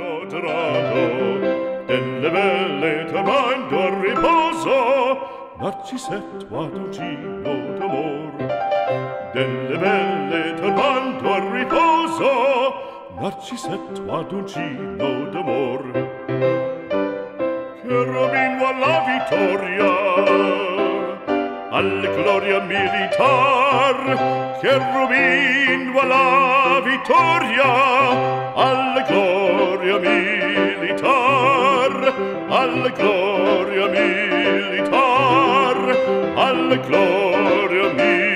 lotrado delle belle tramando riposo narcisetto aducino d'amor. Delle belle tramando riposo narcisetto aducino d'amor. Cherubino alla vittoria alla gloria militar. Che cherubin alla vittoria alla gloria militar alla gloria militar alla gloria militar